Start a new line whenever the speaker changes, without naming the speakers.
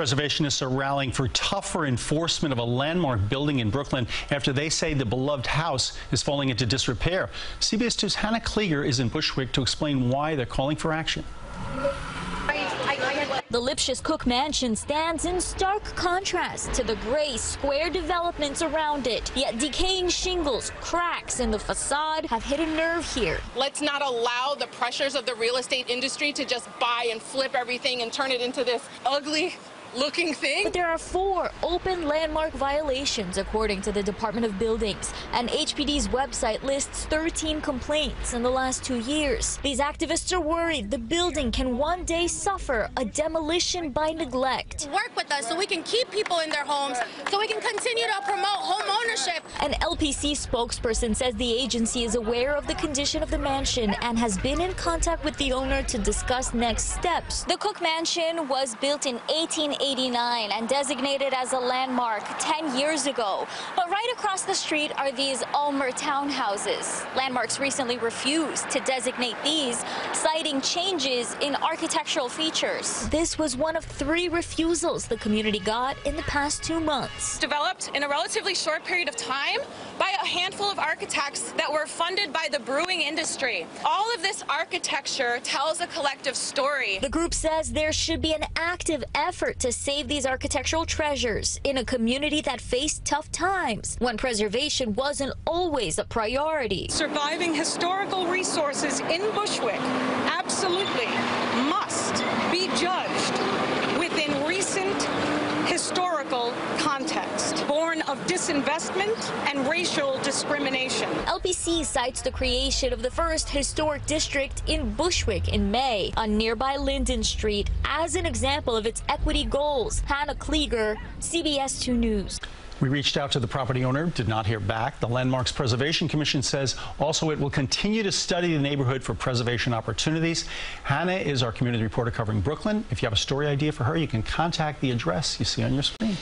Preservationists are rallying for tougher enforcement of a landmark building in Brooklyn after they say the beloved house is falling into disrepair. CBS 2's Hannah Kliger is in Bushwick to explain why they're calling for action.
The Lipsius Cook Mansion stands in stark contrast to the gray square developments around it. Yet decaying shingles, cracks in the facade have hit a nerve here.
Let's not allow the pressures of the real estate industry to just buy and flip everything and turn it into this ugly looking thing.
But there are four open landmark violations, according to the Department of Buildings. And HPD's website lists 13 complaints in the last two years. These activists are worried the building can one day suffer a demolition by neglect.
Work with us so we can keep people in their homes, so we can continue to promote home ownership.
An LPC spokesperson says the agency is aware of the condition of the mansion and has been in contact with the owner to discuss next steps.
The Cook Mansion was built in 18 1989 and designated as a landmark 10 years ago. But right across the street are these Ulmer townhouses. Landmarks recently refused to designate these, citing changes in architectural features.
This was one of three refusals the community got in the past two months.
Developed in a relatively short period of time by a handful of architects that were funded by the brewing industry. All of this architecture tells a collective story.
The group says there should be an active effort to save these architectural treasures in a community that faced tough times when preservation wasn't always a priority.
Surviving historical resources in Bushwick absolutely must be judged within recent historical context, born of disinvestment and racial discrimination.
LPC cites the creation of the first historic district in Bushwick in May on nearby Linden Street as an example of its equity goals. Hannah Kliger, CBS 2 News.
We reached out to the property owner, did not hear back. The Landmarks Preservation Commission says also it will continue to study the neighborhood for preservation opportunities. Hannah is our community reporter covering Brooklyn. If you have a story idea for her, you can contact the address you see on your screen.